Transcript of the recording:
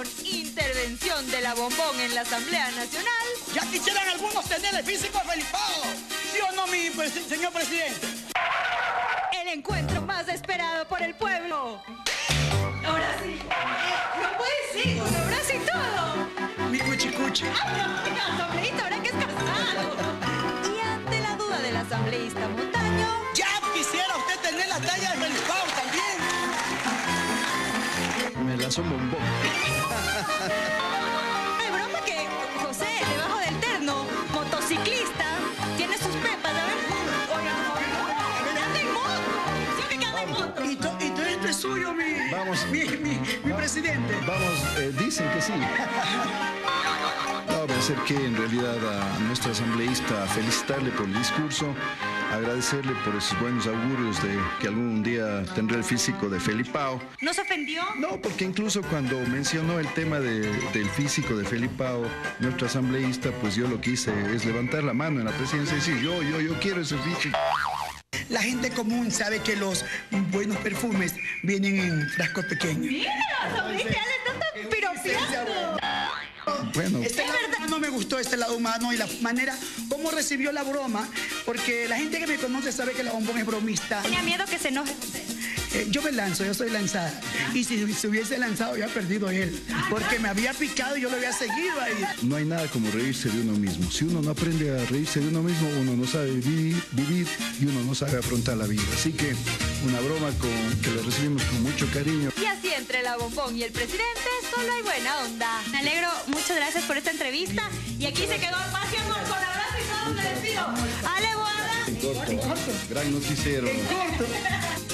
con intervención de la bombón en la Asamblea Nacional. Ya quisieran algunos tener el físico felipado. ¿Sí o no, mi señor presidente? El encuentro más esperado por el pueblo. Ahora sí. No puede ser. Ahora sí todo. Mi cuchicuchi. asambleísta, ahora que es casado. Y ante la duda del asambleísta montaño. Ya quisiera usted tener la talla de felipado Me lanzó un bombón. Hay broma que José, debajo del terno, motociclista, tiene sus pepas, a ver. Y, to, y todo esto es suyo, mi, Vamos. mi, mi, mi presidente. Vamos, eh, dicen que sí. No, voy a hacer que en realidad a nuestro asambleísta felicitarle por el discurso, agradecerle por esos buenos augurios de que algún día tendrá el físico de Felipao. ¿No se ofendió? No, porque incluso cuando mencionó el tema de- del físico de Felipao, nuestro asambleísta, pues yo lo que hice es levantar la mano en la presidencia y decir, yo, yo, yo quiero ese físico. La gente común sabe que los buenos perfumes vienen en frascos pequeños. Mira, asambleísta, ya le están piropeando. Bueno, Este lado humano me gustó, este lado humano y la manera como recibió la broma, porque la gente que me conoce sabe que la bombón es bromista. Tenía miedo que se enoje. Eh, yo me lanzo, yo soy lanzada. Y si se hubiese lanzado, ya perdido él. Porque me había picado y yo lo había seguido ahí. no hay nada como reírse de uno mismo. Si uno no aprende a reírse de uno mismo, uno no sabe vivir, vivir y uno no sabe afrontar la vida. Así que una broma con, que lo recibimos con mucho cariño. Y así entre la bombón y el presidente solo hay buena onda. Me alegro, muchas gracias por esta entrevista. Y aquí se quedó paz y amor con abrazo y todo me despido. Ale Boada. Corto, gran noticiero. Corto.